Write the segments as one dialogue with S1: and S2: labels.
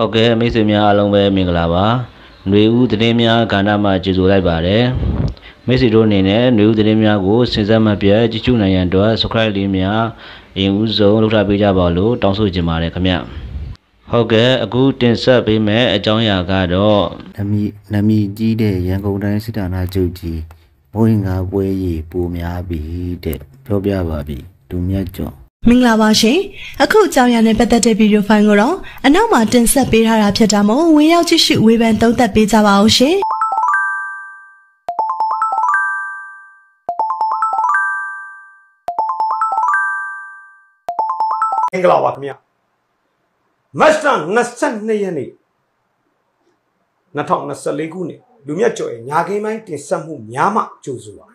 S1: ဟုတ်ကဲ့မိတ်ဆွေများအားလုံးပဲမင်္ဂလာပါຫນွေဦးသတင်းများကဏ္ဍမှာကြိုဆိုလိုက်ပါတယ်မိတ်ဆွေတို့အနေနဲ့ຫນွေဦးသတင်းများကိုစဉ်ဆက်မပြတ်ကြည့်ရှုနိုင်ရန်အတွက် subscribe လေးများအရင်ဦးဆုံးလုပ်ထားပေးကြပါလို့တောင်းဆိုချင်ပါတယ်ခင်ဗျဟုတ်ကဲ့အခုတင်ဆက်ပေးမယ့်အကြောင်းအရာကတော့
S2: နမီနမီကြီးတဲ့ရန်ကုန်တိုင်းစစ်တာနာချုပ်ကြီးမိုးရင်ငါပွဲရီပူများပြီတဲ့ပြောပြပါပြီဒူမြတ်ကျော်
S3: မင်္ဂလာပါရှင်အခုအကြောင်းအရာနဲ့ပတ်သက်တဲ့ဗီဒီယိုဖိုင်ကိုတော့အနောက်မှာတင်ဆက်ပေးထားတာဖြစ်တာမို့ဝင်ရောက်ကြည့်ရှုဝေဖန်သုံးသပ်ပေးကြပါအောင်ရှင်
S4: မင်္ဂလာပါခင်ဗျမတ်လ22ရက်နေ့2024ခုနှစ်လူမြတ်ကျော်ရဲ့ညာကိန်းပိုင်းတင်ဆက်မှုများမှကြိုဆိုပါတယ်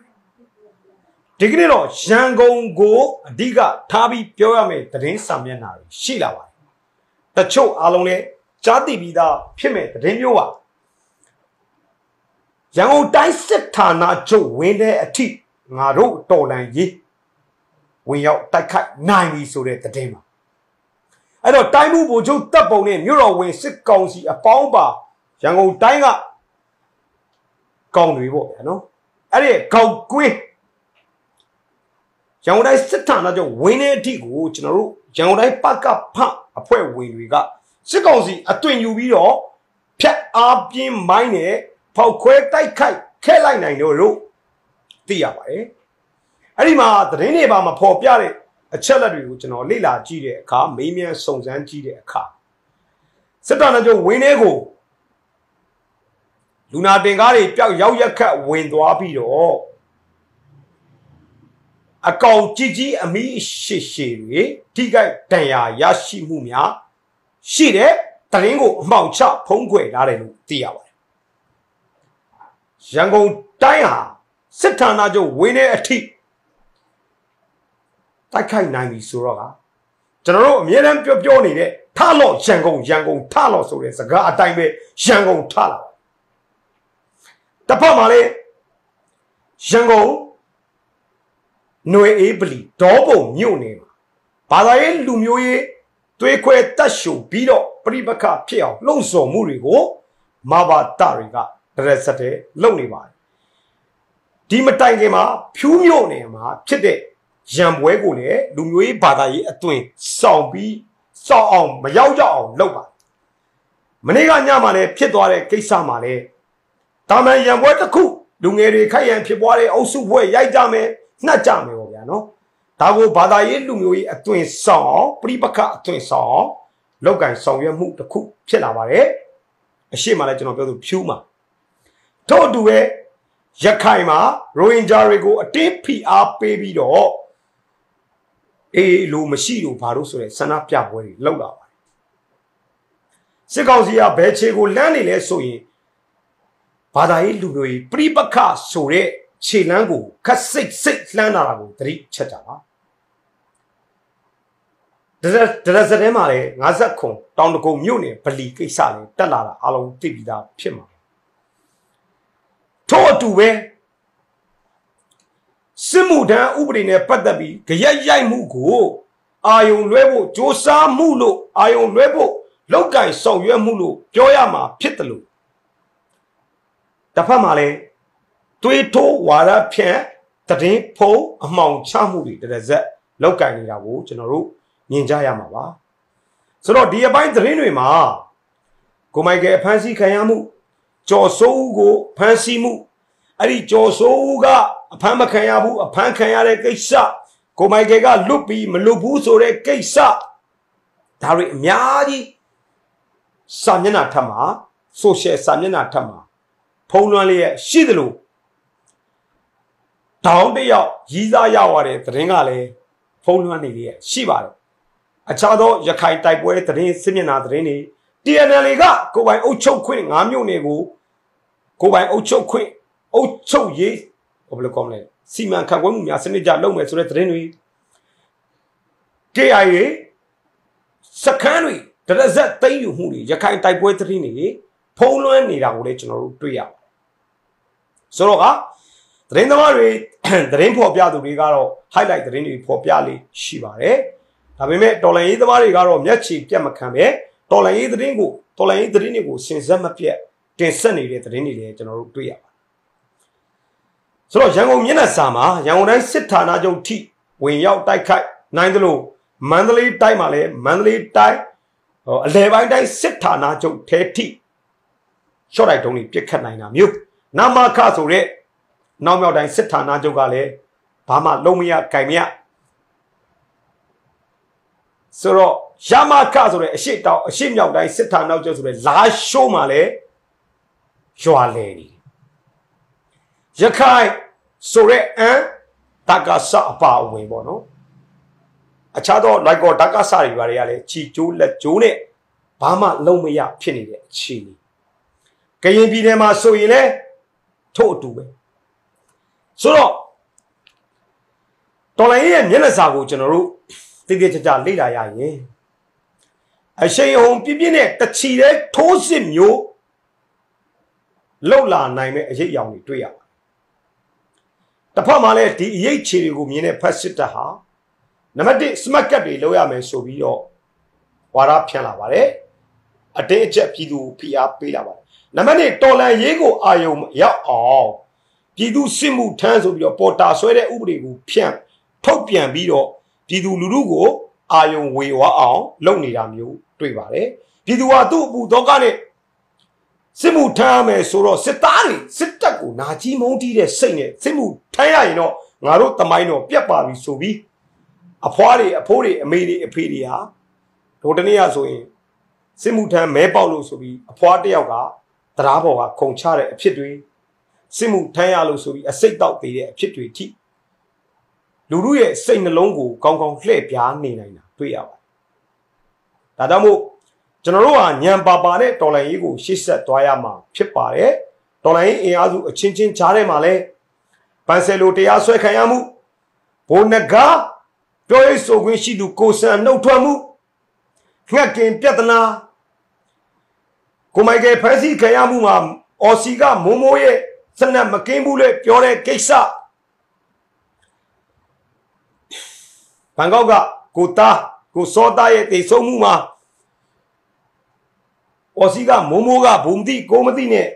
S4: ဒီကနေ့တော့ရန်ကုန်ကိုအဓိကထားပြီးပြောရမယ့်သတင်းစာမျက်နှာတွေရှိလာပါတယ်တချို့အားလုံးလည်းကြားသိပြီးသားဖြစ်မဲ့သတင်းမျိုးပါရန်ကုန်တိုင်းစစ်ဌာနချုပ်ဝင်းတဲ့အထိငါတို့တော်လန်ရေးဝင်ရောက်တိုက်ခိုက်နိုင်ပြီဆိုတဲ့သတင်းပါအဲ့တော့တိုင်းမှုဗိုလ်ချုပ်တပ်ပုံနဲ့မြို့တော်ဝင်စစ်ကောင်စီအပေါင်းပါရန်ကုန်တိုင်းကကောင်တွေပေါ့ဗျာနော်အဲ့ဒီကောင်ကွင်း ရန်ကုန်တိုင်းစစ်ဌာနချုပ်ဝင်းတဲ့အထိကိုကျွန်တော်တို့ရန်ကုန်တိုင်းပကဖအဖွဲ့ဝင်တွေကစစ်ကောင်စီအသွင်ယူပြီးတော့ဖြတ်အားပြင်းမိုင်းနဲ့ဖောက်ခွဲတိုက်ခိုက်ခဲလိုက်နိုင်တော့လို့သိရပါတယ်အဲ့ဒီမှာသတင်းတွေပါမဖော်ပြတဲ့အချက်လက်တွေကိုကျွန်တော်လေ့လာကြည့်တဲ့အခါမေးမြန်းစုံစမ်းကြည့်တဲ့အခါစစ်တပ်နဲ့ကျဝင်းထဲကိုလူနာတင်ကားတွေပျောက်ရောက်ရက်ခတ်ဝင်သွားပြီးတော့ အကောင်ကြီးကြီးအမိရှေရှေတွေထိခိုက်ဒဏ်ရာရရှိမှုများရှိတဲ့တရင်ကိုအမှောင်ချဖုံးကွယ်လာတယ်လို့သိရပါတယ်ရန်ကုန်တိုင်းဟာစစ်ဌာနချုပ်ဝင်းထဲအထိတိုက်ခိုက်နိုင်ပြီဆိုတော့ကကျွန်တော်တို့အမြဲတမ်းပြောပြောနေတဲ့ထလော့ရန်ကုန်ရန်ကုန်ထလော့ဆိုတဲ့စကားအတိုင်းပဲရန်ကုန်ထလာတစ်ဖက်မှာလေရန်ကုန် ຫນွေအေးပလီဒေါပုံမြို့နယ်မှာဘာသာရေးလူမျိုးရေးသွေးခွဲတက်ရှုပြီးတော့ပြိပခဖြစ်အောင်လှုံ့ဆော်မှုတွေကိုမာဘာတတွေကတရက်စက်တဲ့လုပ်နေပါတယ်ဒီမတိုင်ခင်မှာဖြူးမြို့နယ်မှာဖြစ်တဲ့ရံပွဲကိုလည်းလူမျိုးရေးဘာသာရေးအသွင်စောင့်ပြီးစောင့်အောင်မရောက်ကြအောင်လုပ်ပါမနေ့ကညမှာလည်းဖြစ်သွားတဲ့ကိစ္စမှာလည်းတာမန်ရံပွဲတစ်ခုလူငယ်တွေခိုက်ရန်ဖြစ်ပွားတဲ့အုပ်စုဘွဲရိုက်ကြမယ် နှက်ကြမယ်ပေါ့ဗျာနော်ဒါကိုဘာသာရေးလူမျိုးရေးအသွင်ဆောင်အောင်ပြိပခအသွင်ဆောင်အောင်လောက်ကန်ဆောင်ရွက်မှုတစ်ခုဖြစ်လာပါတယ်အရှိမလည်းကျွန်တော်ပြောသူဖြူးမှာထို့အတူပဲရခိုင်မှာရိုဟင်ဂျာတွေကိုအတင်းဖိအားပေးပြီးတော့အေးလိုမရှိလို့ဘာလို့ဆိုရဲဆန္ဒပြပွဲတွေလောက်လာပါတယ်စစ်ကောင်စီကဘယ်ခြေကိုလမ်းနေလဲဆိုရင်ဘာသာရေးလူမျိုးကြီးပြိပခဆိုတဲ့ ခြေလမ်းကိုခက်စိတ်စိတ်လှမ်းလာတာကိုသတိချက်ကြပါဒရဒရစတဲ့မှာလေ50ခွန်တောင်တကုံမြို့နယ်ဗလီကိစ္စလေတက်လာတာအလုံးသိပြီးသားဖြစ်မှာထို့အတူပဲစစ်မှုထမ်းဥပဒေနဲ့ပတ်သက်ပြီးကြရက်ရိုက်မှုကိုအာယုံလွဲဖို့စ조사မှုလို့အာယုံလွဲဖို့လောက်ကင်ဆောင်ရွက်မှုလို့ပြောရမှာဖြစ်တယ်လို့တစ်ဖက်မှာလည်း တွေးထိုးဝါရဖြန့်တည်င်းဖုံအမှောင်ချမှုတွေတရဇက်လောက်ကင်နေတာကိုကျွန်တော်တို့မြင်ကြရမှာပါဆိုတော့ဒီအပိုင်းသတင်းတွေမှာကိုမိုက်ကယ်ဖန်ဆီးခံရမှုကြော်စိုးဦးကိုဖန်ဆီးမှုအဲ့ဒီကြော်စိုးဦးကအဖမ်းမခံရဘူးအဖမ်းခံရတဲ့ကိစ္စကိုမိုက်ကယ်ကလွတ်ပြီးမလွတ်ဘူးဆိုတဲ့ကိစ္စဒါတွေအများကြီးစာမျက်နှာထပ်မှာ social စာမျက်နှာထပ်မှာဖုံးလွှမ်းလေးရရှိသလို တောင်းတယောက်ရီးစားရောက်ရတဲ့သတင်းကလည်းဖုံးလွှမ်းနေလေးရရှိပါတယ်အခြားသောရခိုင်တိုက်ပွဲသတင်းစစ်မျက်နှာသတင်းတွေ TNL ကကိုပိုင်အုပ်ချုပ်ခွင့်၅မြို့နယ်ကိုကိုပိုင်အုပ်ချုပ်ခွင့်အုပ်ချုပ်ရေးဘယ်လိုကောင်းလဲစီမံခန့်ခွဲမှုများစနစ်ကြလုပ်မယ်ဆိုတဲ့သတင်းတွေ KIA စခန်းတွေတရဇက်သိမ်းယူမှုတွေရခိုင်တိုက်ပွဲသတင်းတွေဖုံးလွှမ်းနေတာကိုလည်းကျွန်တော်တို့တွေ့ရပါတယ်ဆိုတော့က သတင်းသမားတွေသတင်းဖော်ပြသူတွေကတော့ highlight သတင်းတွေဖော်ပြလေးရှိပါတယ်ဒါပေမဲ့တော်လန်ရေးသမားတွေကတော့မျက်ခြေပြတ်မခံပဲတော်လိုင်းရေးသတင်းကိုတော်လိုင်းရေးသတင်းတွေကိုစင်ဆက်မပြတ်တင်ဆက်နေတဲ့သတင်းတွေလည်းကျွန်တော်တို့တွေ့ရပါတယ်ဆိုတော့ရန်ကုန်မျက်နှာစာမှာရန်ကုန်တိုင်းစစ်ဌာနချုပ်ထိဝင်ရောက်တိုက်ခိုက်နိုင်တယ်လို့မန္တလေးတိုင်းမှာလည်းမန္တလေးတိုင်းဟိုအလဲပိုင်းတိုင်းစစ်ဌာနချုပ်ထဲထိရှော့တိုက်တုံးတွေပြစ်ခတ်နိုင်တာမျိုးနာမခဆိုတဲ့ နောက်မြောက်တိုင်းစစ်ဌာနချုပ်ကလည်းဘာမှလုံးမရကြိုင်မရဆိုတော့ရမခဆိုတဲ့အရှိတောင်အရှိမြောက်တိုင်းစစ်ဌာနချုပ်ဆိုတဲ့လာရှိုးမှာလည်းရွာလေနေရခိုင်ဆိုတဲ့အန်တက္ကစအပါအဝင်ပေါ့နော်အခြားသောလိုက်ကောတက္ကစတွေဘာတွေကလည်းချီကျိုးလက်ကျိုးနဲ့ဘာမှလုံးမရဖြစ်နေတဲ့အခြေအနေကရင်ပြည်နယ်မှာဆိုရင်လည်းထို့အတူပဲ ဆိုတော့တော်လိုင်းရဲ့မျက်နှာစာကိုကျွန်တော်တို့တည်တည်ကြကြလေ့လာရရင်အရှိန်ဟုန်ပြပြနဲ့တချီတဲ့ထိုးစစ်မျိုးလှုပ်လာနိုင်မဲ့အရေးအယောင်တွေတွေ့ရပါတယ်။တစ်ဖက်မှာလည်းဒီအရေးခြေတွေကိုမြင်တဲ့ဖက်စစ်တပ်ဟာနံပါတ်1စမတ်ကတ်တွေလုပ်ရမယ်ဆိုပြီးတော့ဝါဒဖြန့်လာပါတယ်။အတင်းအကျပ်ပြည်သူဖိအားပေးလာပါတယ်။နံပါတ်2တော်လန်ရေးကိုအာယုံရောက်အောင် ပြည်သူစစ်မှုထမ်းဆိုပြီးတော့ပေါ်တာဆွဲတဲ့ဥပဒေကိုဖြန့်ထုတ်ပြန်ပြီးတော့ပြည်သူလူထုကိုအာယုံဝေဝါအောင်လုပ်နေတာမျိုးတွေ့ပါတယ်ပြည်သူကသူ့အပူတော့ကနဲ့စစ်မှုထမ်းရမယ်ဆိုတော့စစ်သားတွေစစ်တပ်ကိုနာကြီးမုန်းတီးတဲ့စိတ်နဲ့စစ်မှုထမ်းရရင်တော့ငါတို့တမိုင်းတော့ပြတ်ပါပြီဆိုပြီးအဖွားတွေအဖိုးတွေအမေတွေအဖေတွေဟာဒိုတနေ့ရဆိုရင်စစ်မှုထမ်းမဲပေါက်လို့ဆိုပြီးအဖွားတယောက်ကတရားပေါ်ကခုံချတဲ့အဖြစ်တွေ စစ်မှုထမ်းရလို့ဆိုပြီးအစိတ်တောက်သေးတဲ့အဖြစ်တွေထိလူလူရဲ့စိတ်နှလုံးကိုကောင်းကောင်းလှည့်ပြားနေနိုင်တာတွေ့ရပါတယ်ဒါကြောင့်မို့ကျွန်တော်တို့ဟာညံပါပါနဲ့တော်လိုင်းရေးကိုရှေ့ဆက်သွားရမှာဖြစ်ပါတယ်တော်လိုင်းရေးအင်အားစုအချင်းချင်းကြားထဲမှာလဲပန်ဆယ်လိုတရားစွဲခံရမှုဘိုနဂါပြောရေးဆိုခွင့်ရှိသူကိုဆန်နှုတ်ထွက်မှုငှက်ကင်ပြဿနာကိုမိုက်ကယ်ဖက်စီခံရမှုမှာအော်စီကမိုးမိုးရဲ့ စနက်မကင်းဘူးလေပြောတဲ့ကိစ္စဘန်ကောက်ကကိုသားကိုစောသားရဲ့တိတ်ဆုံးမှုမှာအော်စီကမိုးမိုးကဘုံတိကိုမသိနဲ့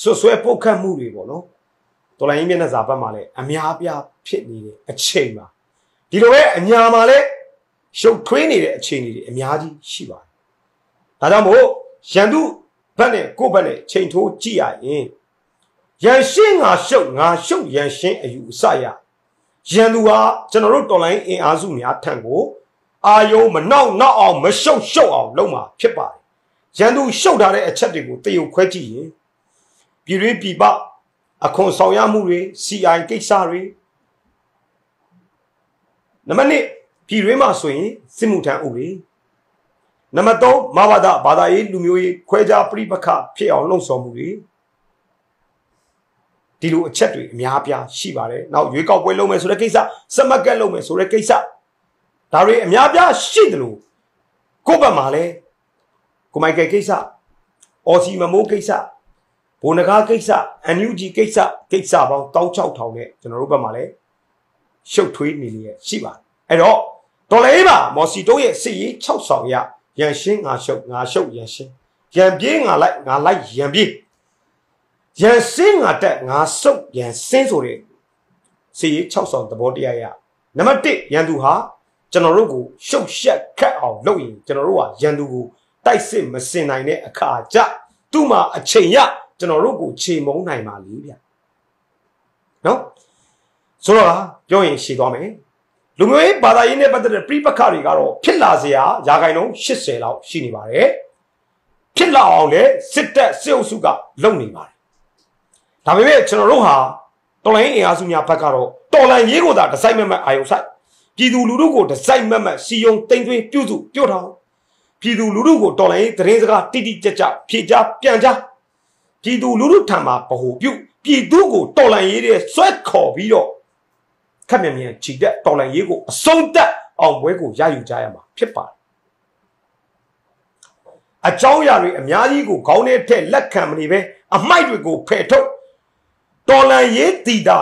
S4: ဆွဆွဲပုတ်ခတ်မှုတွေပေါ့နော်တော်လိုင်းမျက်နှာစာဘက်မှာလည်းအများပြားဖြစ်နေတဲ့အချိန်မှာဒီလိုပဲအညာမှာလည်းရှုပ်ထွေးနေတဲ့အခြေအနေတွေအများကြီးရှိပါတယ်ဒါကြောင့်မို့ရန်သူ ဘက်နဲ့ကိုယ့်ဘက်နဲ့ချိန်ထိုးကြည့်ရရင်ရန်ရှင်းငါရှုပ်ငါရှုပ်ရန်ရှင်းအယူအဆရရန်သူဟာကျွန်တော်တို့တော်လိုင်းအင်အားစုများထံကိုအာယုံမနောက်နောက်အောင်မရှုပ်ရှုပ်အောင်လုပ်မှာဖြစ်ပါတယ်ရန်သူရှုပ်ထားတဲ့အချက်တွေကိုတရုပ်ခွဲကြည့်ရင်ပြည်ရင်းပြည်ပအခွန်ဆောင်ရမှုတွေ CI ကိစ္စတွေနံပါတ်1ပြည်ရင်းမှာဆိုရင်စစ်မှုထမ်းဥပဒေ နံပါတ်3မဘာသာဘာသာရေးလူမျိုးရေးခွဲခြားပြိပခဖြစ်အောင်လှုံ့ဆော်မှုတွေဒီလိုအချက်တွေအများပြားရှိပါတယ်။နောက်ရွေးကောက်ပွဲလုပ်မယ်ဆိုတဲ့ကိစ္စစမကက်လုပ်မယ်ဆိုတဲ့ကိစ္စဒါတွေအများပြားရှိတယ်လို့ကိုယ့်ဘက်မှာလဲကိုမိုက်ကယ်ကိစ္စအော်စီမမိုးကိစ္စဘိုနဂါကိစ္စအန်ယူဂျီကိစ္စကိစ္စပေါင်း16000နဲ့ကျွန်တော်တို့ဘက်မှာလဲရှုပ်ထွေးနေလျက်ရှိပါတယ်အဲ့တော့တော်လေးပါမော်စီတိုးရဲ့စစ်ရေး6ဆောင်ရ ရန်ရှင်းငါရှုပ်ငါရှုပ်ရန်ရှင်းရန်ပြေးငါလိုက်ငါလိုက်ရန်ပြေးရန်စင်းငါတက်ငါစုပ်ရန်စင်းဆိုတဲ့စီရေး6ဆောင်သဘောတရားရနံပါတ်1ရန်သူဟာကျွန်တော်တို့ကိုရှုပ်ရှက်ခတ်အောင်လုပ်ရင်ကျွန်တော်တို့ကရန်သူကိုတိုက်စစ်မစင်နိုင်တဲ့အခါကြသူ့မှာအချိန်ရကျွန်တော်တို့ကိုခြေမုံနိုင်ပါလေဗျနော်ဆိုတော့ပြောရင်ရှည်သွားမယ် လူမျိုးရေးဘာသာရေးနဲ့ပတ်သက်တဲ့ပြိပခတွေကတော့ဖြစ်လာစရာယာဂိုင်လုံး80လောက်ရှိနေပါတယ်ဖြစ်လာအောင်လေစစ်တပ်စစ်အုပ်စုကလုပ်နေပါတယ်ဒါပေမဲ့ကျွန်တော်တို့ဟာတော်လိုင်းအင်အားစုများဘက်ကတော့တော်လိုင်းရေးကိုသာဒီဇိုင်းမမတ်အာယုံဆိုင်ပြည်သူလူထုကိုဒီဇိုင်းမမတ်စီယုံတိမ်သွင်းပြုစုပြုတ်ထောင်ပြည်သူလူထုကိုတော်လိုင်းသတင်းစကားတိတိကျကျဖြေချပြန်ချပြည်သူလူထုထံမှာဗဟုပြုပြည်သူကိုတော်လိုင်းရေးတဲ့ဆွဲခေါ်ပြီးတော့ ခက်မြန်မြန်ခြိတက်တော်လိုင်းရေးကိုအဆုံးတက်အောင်ပွဲကိုရယူကြရမှာဖြစ်ပါတယ်အကြောင်းအရာတွေအများကြီးကိုခေါင်းထဲထက်လက်ခံမနေပဲအမိုက်တွေကိုဖယ်ထုတ်တော်လန်ရေးတီတာ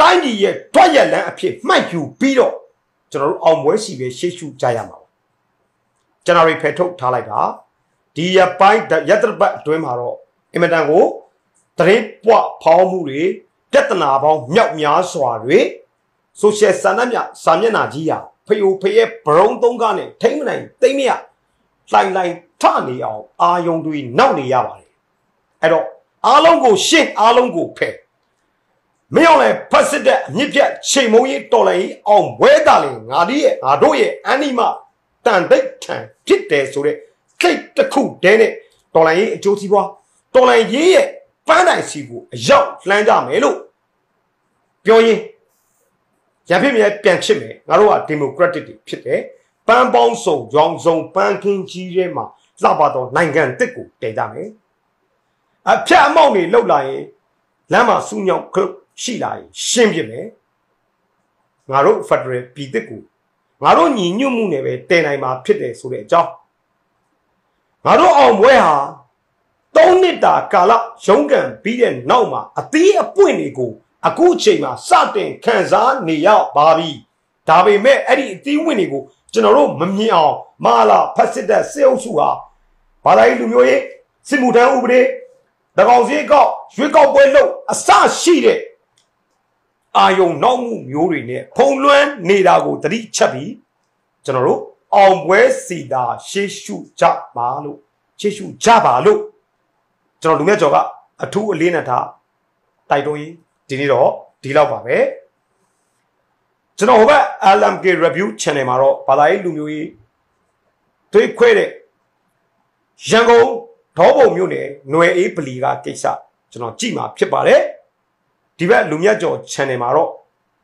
S4: တိုင်းပြည်ရဲ့ထွက်ရလန်းအဖြစ်မှတ်ယူပြီးတော့ကျွန်တော်တို့အောင်ပွဲစီပဲရှေ့ရှုကြရမှာပါကျွန်တော်တွေဖယ်ထုတ်ထားလိုက်တာဒီရပိုင်းရက်တပတ်အတွင်းမှာတော့အင်မတန်ကိုတရင်ပွားဖောင်းမှုတွေပြဿနာပေါင်းမြောက်များစွာတွေ ဆိုရှယ်ဆန္ဒမြစာမျက်နှာကြီးရာဖယိုဖရဲ့ဘရုံသုံးကားနဲ့ထိမ့်မနိုင်သိမ့်မရလှိုင်လှိုင်ထနေအောင်အာယုံတွေနောက်နေရပါတယ်အဲ့တော့အားလုံးကိုရှင်းအားလုံးကိုဖယ်မင်းအောင်လည်းဖတ်စစ်တဲ့အမြင့်ပြတ်ချိန်မုံကြီးတော်လည်းအောင်ဝဲတာလေငါဒီရဲ့ငါတို့ရဲ့အန်နီမတန်တိတ်ထန်ဖြစ်တယ်ဆိုတဲ့စိတ်တစ်ခုတည်းနဲ့တော်လည်းအကျိုးစီးပွားတော်လည်းရေးရဲ့ပန်းတိုင်စီကိုအရောက်လှမ်းကြမယ်လို့ပြောရင် ရဖြစ်မြဲပြန်ချစ်မယ်ငါတို့ကဒီမိုကရက်တစ်တွေဖြစ်တယ်ပန်းပေါင်းစုံကြောင်စုံပန်းခင်းကြီးထဲမှာလှပတော့နိုင်ငံတစ်ကိုတည်ကြမယ်အဖြတ်အမောက်တွေလှုပ်လာရင်လမ်းမှာစူးညောင်ခလုတ်ရှိလာရင်ရှင်းပြမယ်ငါတို့ဖက်ဒရယ်ပြည်တစ်ကိုငါတို့ညီညွတ်မှုနဲ့ပဲတည်နိုင်မှာဖြစ်တယ်ဆိုတဲ့အကြောင်းငါတို့အောင်ပွဲဟာ၃နှစ်တာကာလရုန်းကန်ပြီးတဲ့နောက်မှာအသီးအပွင့်တွေကို အခုအချိန်မှာစတင်ခံစားနေရပါပြီဒါပေမဲ့အဲ့ဒီအသီးဝင်တွေကိုကျွန်တော်တို့မမြင်အောင်မာလာဖက်စစ်တဲ့စေအုပ်စုဟာဘာသာရေးလူမျိုးရေးစစ်မှုထမ်းဥပဒေတကောင်စီကောက်ရွေးကောက်ပွဲလုပ်အစရှိတဲ့အာယုံနောက်မှုမျိုးတွေနဲ့ဖုံလွှမ်းနေတာကိုတတိချက်ပြီးကျွန်တော်တို့အောင်ပွဲစီတာရှေးရှုကြပါလို့ရှေးရှုကြပါလို့ကျွန်တော်လူမြတ်ကျော်ကအထူးအလေးနက်ထားတိုက်တွန်းရေး ဒီနေ့တော့ဒီလောက်ပါပဲကျွန်တော်ဟိုဘက် LMK review channel မှာတော့ဘာသာရေးလူမျိုးရေးတွေးခွဲတဲ့ရန်ကုန်ဒေါဘုံမြို့နယ်ຫນွယ်အေးပလီကကိစ္စကျွန်တော်ကြည့်မှာဖြစ်ပါတယ်ဒီဘက်လူမြတ်ကျော် channel မှာတော့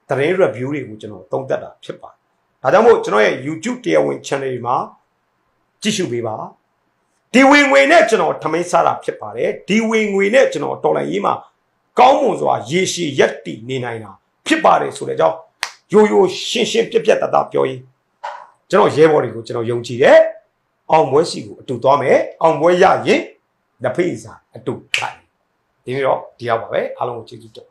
S4: သတင်း review တွေကိုကျွန်တော်သုံးသပ်တာဖြစ်ပါတယ်ဒါကြောင့်မို့ကျွန်တော်ရဲ့ YouTube တရားဝင် channel တွေမှာကြည့်ရှုပေးပါဒီဝင်ငွေနဲ့ကျွန်တော်ထမင်းစားတာဖြစ်ပါတယ်ဒီဝင်ငွေနဲ့ကျွန်တော်တော်လိုင်းရေးမှာ ကောင်းမွန်စွာရေရှည်ရက်တည်နေနိုင်တာဖြစ်ပါတယ်ဆိုတဲ့ကြောင့်ရိုးရိုးရှင်းရှင်းပြက်ပြက်တသားပြောရင်ကျွန်တော်ရဲဘော်တွေကိုကျွန်တော်ယုံကြည်တယ်အောင်ပွဲစီကိုအတူသွားမယ်အောင်ပွဲရရင်လက်ဖေးစာအတူထိုင်ဒီနေ့တော့ဒီရောက်ပါပဲအားလုံးကိုကျေးဇူးတင်